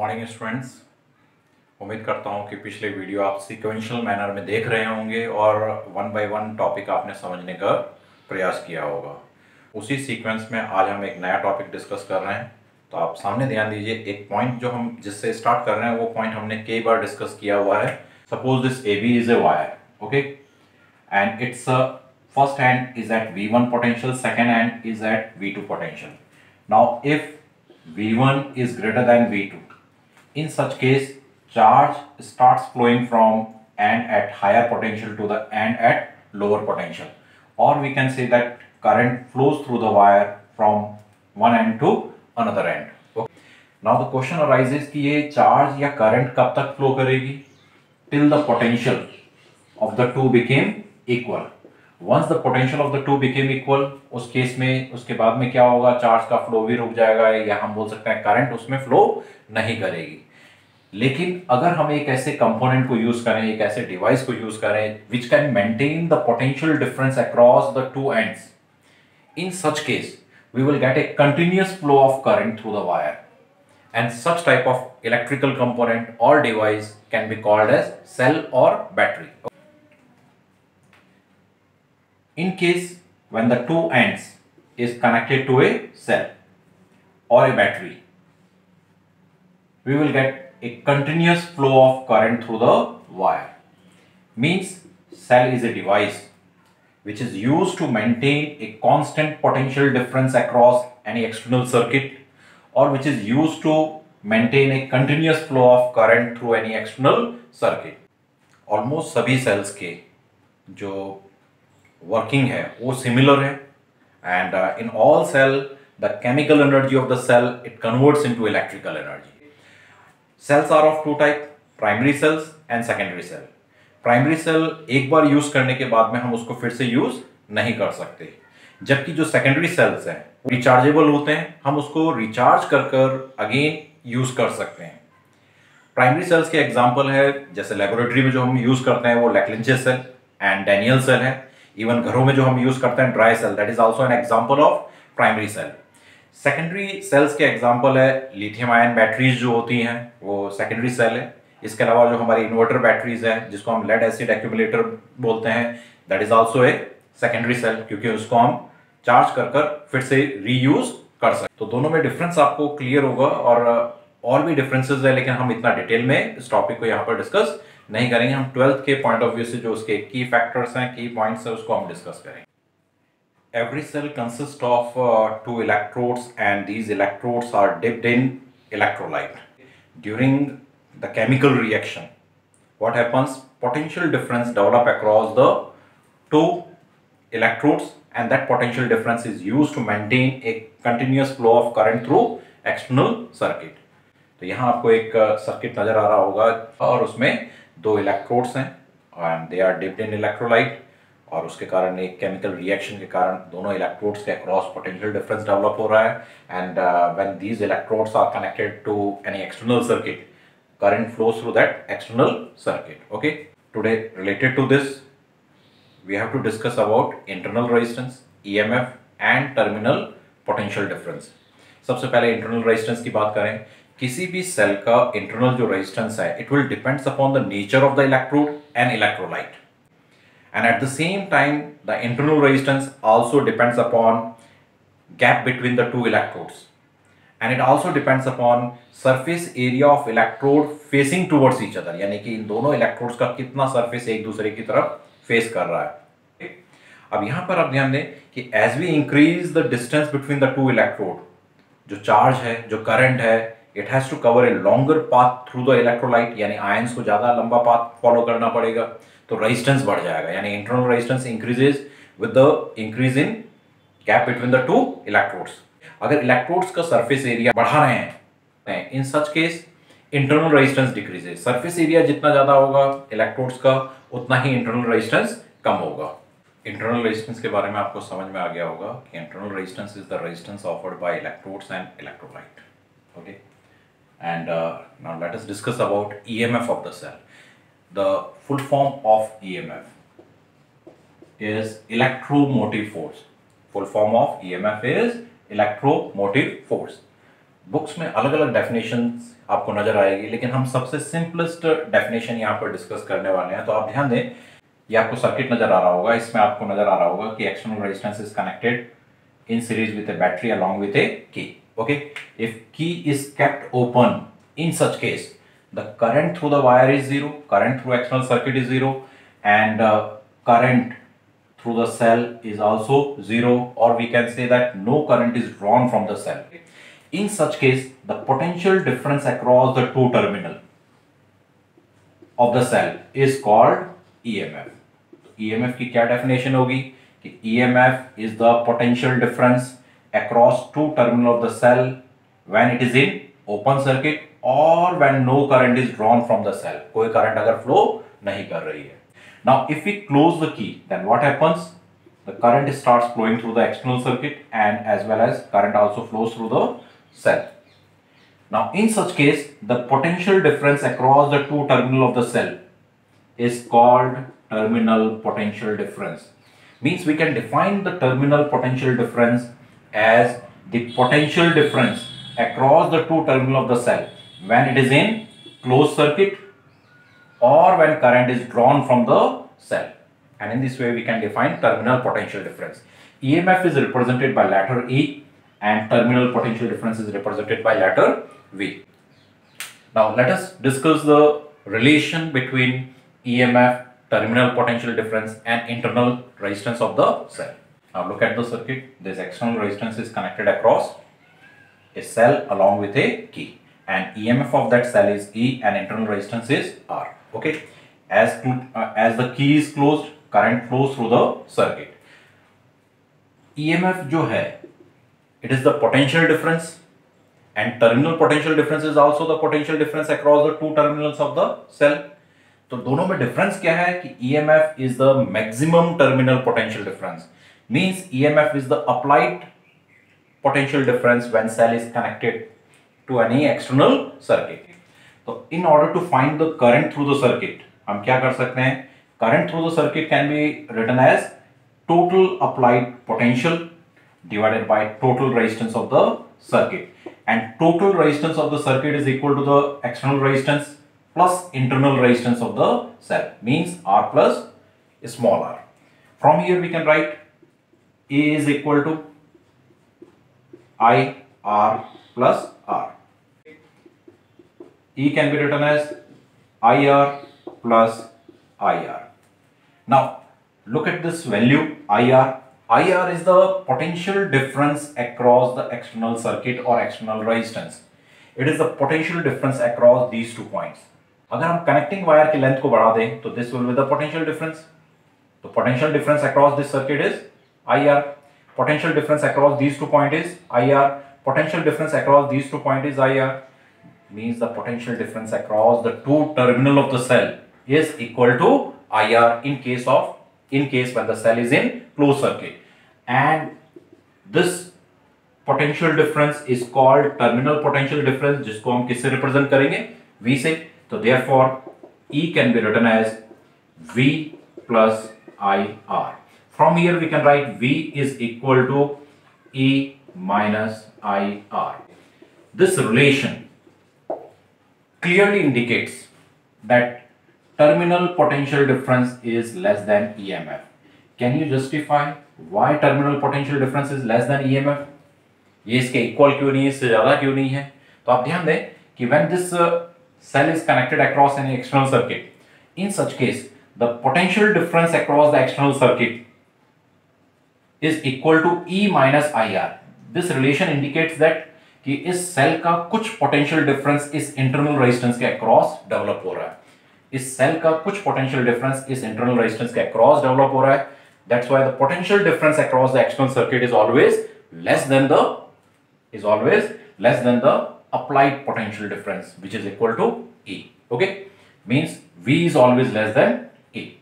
Morning students उम्मीद करता हूँ कि पिछले वीडियो आप सिक्वेंशियल मैनर में देख रहे होंगे और वन बाय वन टॉपिक आपने समझने का प्रयास किया होगा। उसी सीक्वेंस में आज हम एक नया टॉपिक डिस्कस कर रहे हैं। तो आप सामने ध्यान दीजिए, एक पॉइंट जो हम जिससे स्टार्ट कर रहे हैं, वो पॉइंट हमने कई बार डिस्कस किया हुआ है। Suppose this A B is a wire okay and its first end is at V one potential second end is at V two potential now if v1 is greater than v2 in such case charge starts flowing from and at higher potential to the and at lower potential or we can say that current flows through the wire from one end to another end okay. now the question arises कि ये charge या current कब तक flow करेगी till the potential of the two became equal once the potential of the two became equal उस case में, उसके बाद में क्या होगा? चार्ज का फ्लो भी रुक जाएगा, या हम बोल सकते हैं करंट उसमें फ्लो नहीं करेगी। लेकिन अगर हम एक ऐसे कंपोनेंट को यूज़ करें, एक ऐसे डिवाइस को यूज़ करें which can maintain the potential difference across the two ends in such case we will get a continuous flow of current through the wire. And such type of electrical component or device can be called as cell or battery. In case when the two ends is connected to a cell or a battery we will get a continuous flow of current through the wire means cell is a device which is used to maintain a constant potential difference across any external circuit or which is used to maintain a continuous flow of current through any external circuit almost सभी cells के जो working है वो similar है. Uh, in all cell the chemical energy of the cell it converts into electrical energy. Cells are of two type primary cells and secondary cell. Primary cell एक बार use करने के बाद में हम उसको फिर से यूज़ नहीं कर सकते. जबकि जो सेकेंडरी सेल्स हैं रिचार्जेबल होते हैं हम उसको रिचार्ज कर कर अगेन यूज़ कर सकते हैं. प्राइमरी सेल्स के एग्ज़ाम्पल है जैसे लेबोरेटरी में जो हम यूज़ करते हैं वो Leclanche cell and Daniell cell है. इवन घरों में जो हम यूज़ करते हैं dry cell that is also an example of primary cell secondary cells के एग्ज़ाम्पल है लिथियम आयन बैटरीज जो होती हैं, वो सेकेंडरी सेल है. इसके अलावा जो हमारी इन्वर्टर बैटरीज है, जिसको हम लेड एसिड एक्यूमुलेटर बोलते हैं that is also a secondary cell क्योंकि उसको हम चार्ज कर कर फिर से रीयूज कर सकते तो दोनों में डिफरेंस आपको क्लियर होगा और और भी डिफरेंसेस है, लेकिन हम इतना डिटेल में इस टॉपिक को यहाँ पर डिस्कस नहीं करेंगे, हम ट्वेल्थ के पॉइंट ऑफ़ व्यू से जो उसके की फैक्टर्स हैं की पॉइंट्स हैं, उसको हम डिस्कस करेंगे। Every cell consist of two electrodes and these electrodes are dipped in electrolyte during the chemical reaction what happens potential difference develop across the two electrodes and that potential difference is use to maintain a continuous flow of current through external circuit तो यहाँ आपको एक uh, circuit नज़र आ रहा होगा और उसमें दो इलेक्ट्रोड्स हैं and they are dipped in electrolyte और उसके कारण एक केमिकल रिएक्शन के कारण दोनों इलेक्ट्रोड्स के अक्रॉस पोटेंशियल डिफरेंस डेवलप हो रहा है and when these electrodes are connected to any external circuit current flows through that external circuit, okay? Today, related to this, we have to discuss about internal resistance emf and terminal potential difference. सबसे पहले internal resistance की बात करें किसी भी cell का internal जो resistance है it will depends upon the nature of the electrode and electrolyte and at the same time the internal resistance also depends upon gap between the two electrodes and it also depends upon surface area of electrode facing towards each other यानी कि इन दोनों electrodes का कितना surface एक दूसरे की तरफ़ face कर रहा है। अब यहाँ पर आप ध्यान दें कि as we increase the distance between the two electrode जो चार्ज है, जो करंट है it has to cover a longer path through the electrolyte यानी आयंस को ज़्यादा लंबा पाथ फॉलो करना पड़ेगा तो रेजिस्टेंस बढ़ जाएगा। यानी internal resistance increases with the increase in gap between the two electrodes अगर इलेक्ट्रोड्स का सरफेस एरिया बढ़ा रहे हैं in such case internal resistance decreases surface area जितना ज़्यादा होगा इलेक्ट्रोड्स का, उतना ही इंटरनल रेजिस्टेंस कम होगा। इंटरनल रेजिस्टेंस के बारे में आपको समझ में आ गया होगा कि internal resistance is the resistance offered by electrodes and electrolyte okay and uh, now let us discuss about EMF of the cell. The full form of EMF is electromotive force. Full form of EMF is electromotive force. Books में अलग अलग definition आपको नज़र आएगी लेकिन हम सबसे simplest definition यहाँ पर डिस्कस करने वाले हैं तो आप ध्यान दें ये आपको सर्किट नज़र आ रहा होगा इसमें आपको नज़र आ रहा होगा कि external resistance is connected in series with a battery along with a key okay if key is kept open in such case the current through the wire is zero current through external circuit is zero and uh, current through the cell is also zero or we can say that no current is drawn from the cell in such case the potential difference across the two terminal of the cell is called emf emf की क्या definition होगी कि EMF is the potential difference across two terminal of the cell when it is in open circuit or when no current is drawn from the cell कोई current अगर flow नहीं कर रही है now if we close the key then what happens the current starts flowing through the external circuit and as well as current also flows through the cell now in such case the potential difference across the two terminal of the cell is called terminal potential difference means we can define the terminal potential difference as the potential difference across the two terminal of the cell. When it is in closed circuit or when current is drawn from the cell. And in this way we can define terminal potential difference. Emf is represented by letter e and terminal potential difference is represented by letter v. Now let us discuss the relation between emf terminal potential difference and internal resistance of the cell. Now look at the circuit. This external resistance is connected across a cell along with a key and EMF of that cell is E and internal resistance is R. Okay. As, uh, as the key is closed, current flows through the circuit. EMF जो है, it is the potential difference and terminal potential difference is also the potential difference across the two terminals of the cell. तो दोनों में difference क्या है कि EMF is the maximum terminal potential difference Means EMF is the applied potential difference when cell is connected to any external circuit तो in order to find the current through the circuit हम क्या कर सकते हैं current through the circuit can be written as total applied potential divided by total resistance of the circuit and total resistance of the circuit is equal to the external resistance plus internal resistance of the cell means R plus small r. From here we can write A is equal to I R plus R. E can be written as IR plus IR. Now look at this value IR. IR is the potential difference across the external circuit or external resistance. It is the potential difference across these two points. अगर हम connecting wire की length को बढ़ा दें तो this will be the potential difference तो potential difference across this circuit is Or potential difference across these two points is IR. Potential difference across these two points is IR. Means the potential difference across the two terminal of the cell is equal to IR in case of in case when the cell is in closed circuit. And this potential difference is called terminal potential difference जिसको हम किससे represent करेंगे V से so therefore, E can be written as V plus IR. From here we can write V is equal to E minus IR. This relation clearly indicates that terminal potential difference is less than EMF. Can you justify why terminal potential difference is less than EMF? ये इसके equal क्यों नहीं है इससे ज्यादा क्यों नहीं है तो आप ध्यान दें कि when this uh, cell is connected across any external circuit. In such case, the potential difference across the external circuit is to E minus I R this relation indicates that कि इस सेल का कुछ potential difference इस internal resistance के across develop हो रहा है इस सेल का कुछ पोटेंशियल डिफरेंस इस इंटरनल रेजिस्टेंस के अक्रॉस डेवलप हो रहा है that's why the potential difference across the external circuit is always less than the is always less than the applied potential difference which is equal to E. Okay, means V is always less than E.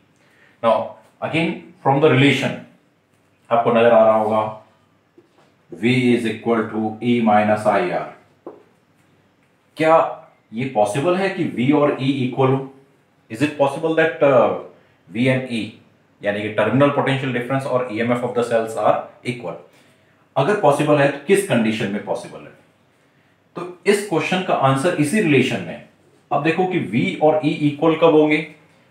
Now again from the relation आपको नज़र आ रहा होगा, V is equal to E I R क्या ये possible है कि V और E equal हो? Is it possible that V and E यानी कि टर्मिनल पोटेंशियल डिफरेंस और EMF of the cells are equal अगर पॉसिबल है तो किस कंडीशन में पॉसिबल है? तो इस क्वेश्चन का आंसर इसी रिलेशन में अब देखो कि V और E इक्वल कब होंगे?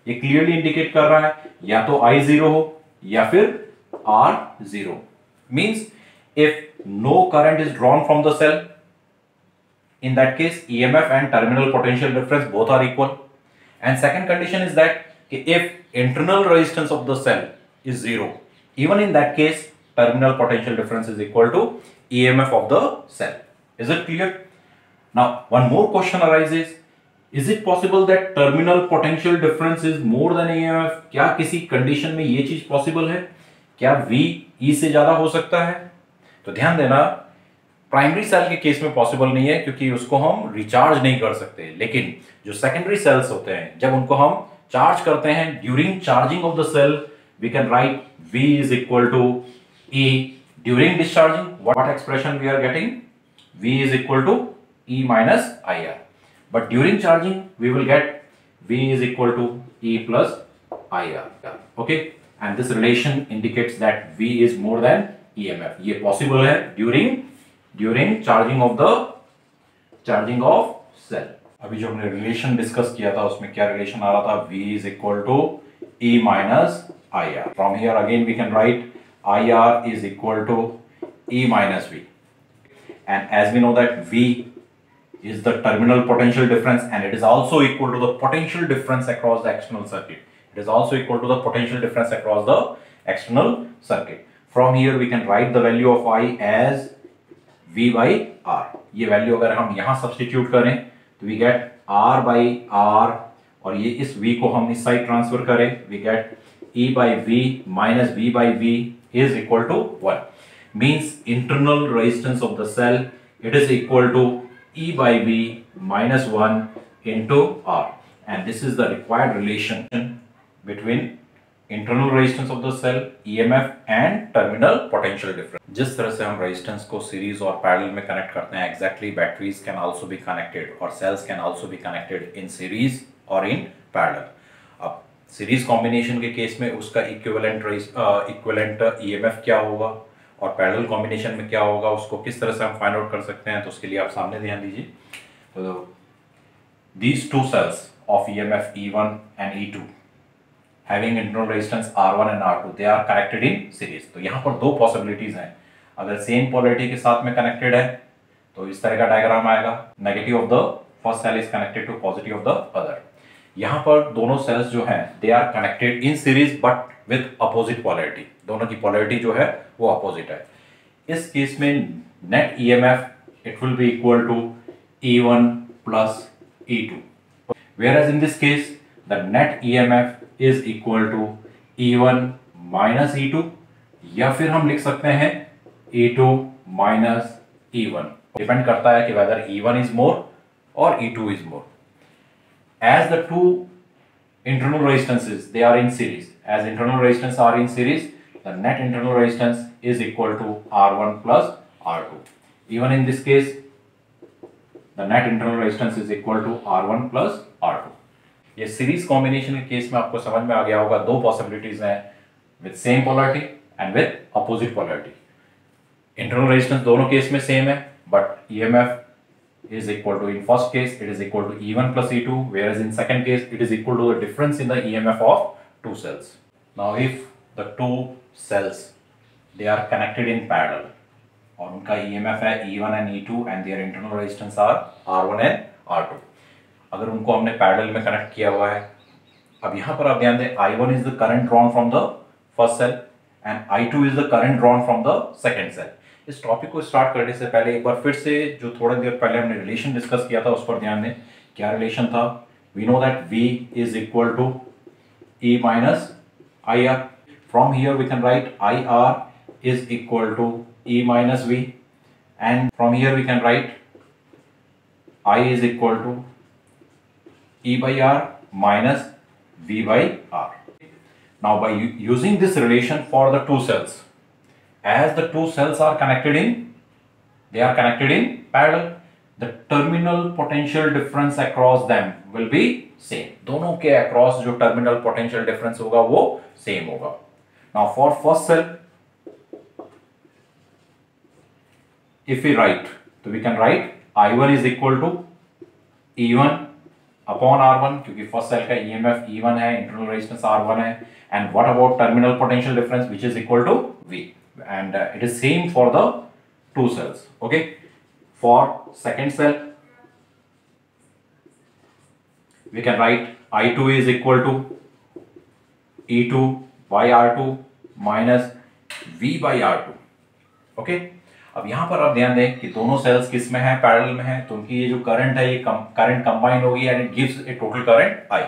ये क्लियरली इंडिकेट कर रहा है, या तो I ज़ीरो हो, या फिर R zero means if no current is drawn from the cell in that case emf and terminal potential difference both are equal and second condition is that if internal resistance of the cell is zero even in that case terminal potential difference is equal to emf of the cell is it clear now, one more question arises. Is it possible that terminal potential difference is more than EMF? क्या किसी condition में ये चीज possible है क्या V E से ज़्यादा हो सकता है तो ध्यान देना प्राइमरी सेल के केस में पॉसिबल नहीं है क्योंकि उसको हम रिचार्ज नहीं कर सकते लेकिन जो सेकेंडरी सेल्स होते हैं जब उनको हम चार्ज करते हैं during charging of the cell we can write V is equal to E during discharging what expression we are getting V is equal to E minus IR. But during charging, we will get V is equal to E plus IR. Okay. And this relation indicates that V is more than EMF. ये possible है during during charging of the charging of cell. अभी जो हमने relation discuss किया था उसमें क्या relation आ रहा था V is equal to E minus IR. From here again we can write IR is equal to E minus V. And as we know that V is the terminal potential difference and it is also equal to the potential difference across the external circuit. It is also equal to the potential difference across the external circuit. From here we can write the value of I as V by R. ये value अगर हम यहाँ substitute करें तो we get R by R और ये इस V को हम इस साइड ट्रांसफर करें we get E by V minus V by V is equal to 1 means internal resistance of the cell it is equal to E by V minus 1 into R. And this is the required relation between internal resistance of the cell, EMF and terminal potential difference. जिस तरह से हम resistance को series और parallel में connect करते हैं exactly batteries can also be connected or cells can also be connected in series or in parallel. अब series combination के case में उसका uh, equivalent EMF क्या होगा और पैरेलल कॉम्बिनेशन में क्या होगा उसको किस तरह से हम फाइंड आउट कर सकते हैं तो उसके लिए आप सामने ध्यान दीजिए तो these two cells of E M E one and E two having internal resistance R one and R two they are connected in series तो यहाँ पर दो पॉसिबिलिटीज हैं। अगर सेम पोलरिटी के साथ में कनेक्टेड है तो इस तरह का डायग्राम आएगा। Negative of the first cell is connected to positive of the other यहाँ पर दोनों सेल्स जो हैं they are connected in series but with opposite polarity दोनों की पोलरिटी जो है, वो अपोजिट है। इस केस में net EMF it will be equal to E one plus E two whereas in this case the net EMF is equal to E one minus E two या फिर हम लिख सकते हैं E two minus E one depend करता है कि whether E one is more और E two is more as the two internal resistances they are in series as internal resistance are in series the net internal resistance is equal to R one plus R two even in this case the net internal resistance is equal to R one plus R two ये series combination के case में आपको समझ में आ गया होगा, दो पॉसिबिलिटीज हैं with same polarity and with opposite polarity internal resistance दोनों केस में सेम है but EMF is equal to in first case it is equal to E one plus E two whereas in second case it is equal to the difference in the EMF of two cells now if the two cells they are connected in parallel और उनका EMF है E one and E two and their internal resistance are R one and R two अगर उनको हमने pedal में connect किया हुआ है। अब यहाँ पर आप ध्यान दें I one is the current drawn from the first cell and I two is the current drawn from the second cell इस टॉपिक को स्टार्ट करने से पहले एक बार फिर से, जो थोड़ा देर पहले हमने रिलेशन डिस्कस किया था, उस पर ध्यान दें। क्या रिलेशन था? We know that V is equal to E minus I R from here we can write I R is equal to E minus V and from here we can write I is equal to E by R minus V by R. Now by using this relation for the two cells, as the two cells are connected in, they are connected in parallel, the terminal potential difference across them will be same. दोनों के across जो terminal potential difference होगा वो same होगा. Now for first cell, if we write, so we can write I one is equal to E one upon R one क्योंकि first cell का E M F E one है internal resistance R one है and what about terminal potential difference which is equal to V and it is same for the two cells, okay for second cell, we can write i2 is equal to e2 by r2 minus v by r2 okay okay? अब यहाँ पर आप ध्यान दें कि दोनों sales किसमें है? पैरेलल में है। तो उनकी ये जो करंट है, ये करंट कंबाइन होगी and it gives a total current I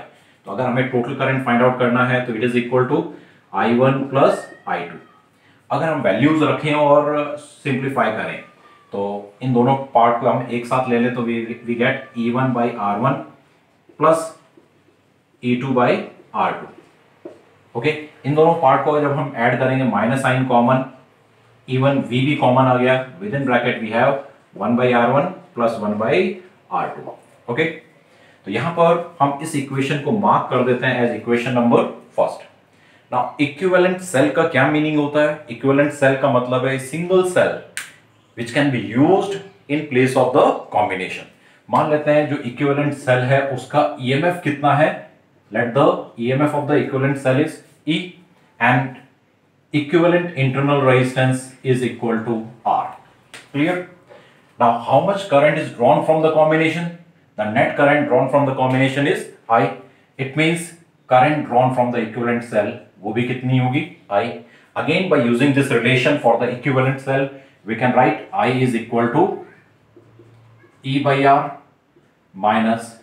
तो अगर हमें टोटल करंट फाइंड आउट करना है तो it is equal to I one plus I two अगर हम वैल्यूज़ रखें और सिंप्लीफाई करें तो इन दोनों पार्ट को हम एक साथ ले लें तो we we get E one by R one plus E two by R two okay इन दोनों पार्ट को जब हम ऐड करेंगे minus sign common even V भी कॉमन आ गया. Within bracket we have one by R one plus one by R two okay तो यहाँ पर हम इस इक्वेशन को मार्क कर देते हैं as equation number first now equivalent cell का क्या मीनिंग होता है? इक्विवेलेंट सेल का मतलब है single cell which can be use in place of the combination मान लेते हैं जो इक्विवेलेंट सेल है, उसका ईएमएफ कितना है? Let the EMF of the equivalent cell is E and equivalent internal resistance is equal to R. Clear? Now, how much current is drawn from the combination? The net current drawn from the combination is I. It means current drawn from the equivalent cell वो भी कितनी होगी I. Again, by using this relation for the equivalent cell, we can write I is equal to E by R minus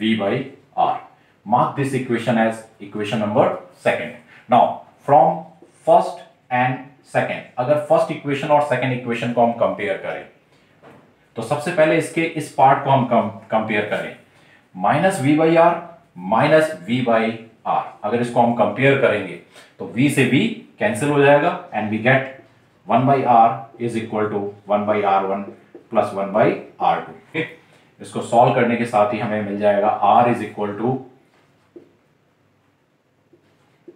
V by R. Mark this equation as equation number second. Now, from first and second अगर first equation और second equation को हम compare करें तो सबसे पहले इसके इस पार्ट को हम कंपेयर करें। Minus V by R minus V by R अगर इसको हम कंपेयर करेंगे तो v से v कैंसिल हो जाएगा and we get one by R is equal to one by R one plus one by R two इसको सॉल्व करने के साथ ही हमें मिल जाएगा r is equal to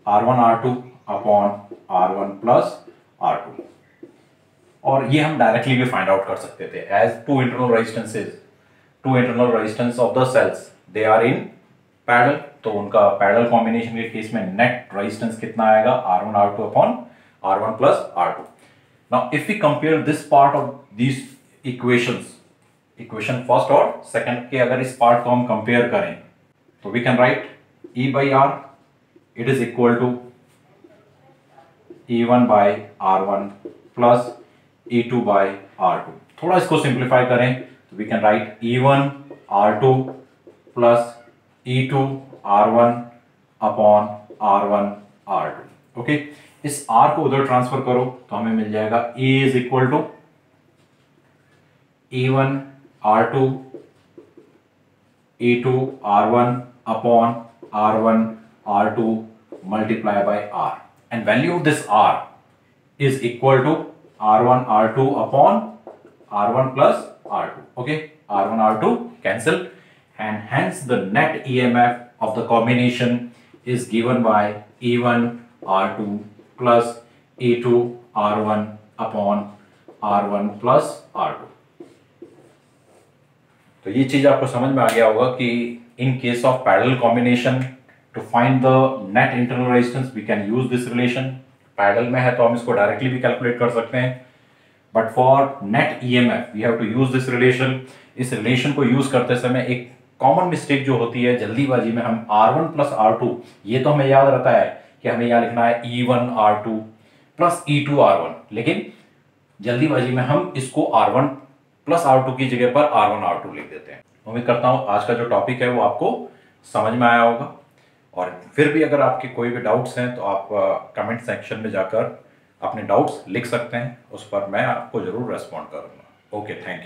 R one R two upon R one plus R two और ये हम डायरेक्टली भी फाइंड आउट कर सकते थे. As two internal resistances two internal resistance of the cells they are in parallel तो उनका parallel combination के केस में नेट रेजिस्टेंस कितना आएगा? R one R two upon R one plus R two now if you compare this part of this equations equation first और second के अगर इस पार्ट को हम कंपेयर करें तो we can write E by R it is equal to E1 by R one plus E two by R two थोड़ा इसको सिंप्लीफाई करें तो we can write E one R two plus E two R one upon R one R two okay इस R को उधर transfer करो तो हमें मिल जाएगा E is equal to E one R two E two R one upon R one R two multiply by R and value of this R is equal to R1 R2 upon R1 plus R2 okay R1 R2 cancel and hence the net EMF of the combination is given by E1 R2 plus E2 R1 upon R1 plus R2 तो ये चीज आपको समझ में आ गया होगा कि in case of parallel combination to find the net internal resistance, we can use this relation. Parallel में है तो हम इसको डायरेक्टली भी कैलकुलेट कर सकते हैं. But for net EMF we have to use this relation इस रिलेशन को यूज़ करते समय एक कॉमन मिस्टेक जो होती है, जल्दीबाजी में हम R1 प्लस आर ये तो हमें याद रहता है कि हमें यहाँ लिखना है E1 R2 plus E2 R1 लेकिन जल्दीबाजी में हम इसको R1 प्लस R2 की जगह पर R1 R2 लिख देते हैं. उम्मीद करता हूँ आज का जो टॉपिक है वो आपको समझ में आया होगा. और फिर भी अगर आपके कोई भी डाउट्स हैं तो आप कमेंट सेक्शन में जाकर अपने डाउट्स लिख सकते हैं, उस पर मैं आपको ज़रूर रेस्पॉन्ड करूँगा। Okay thank you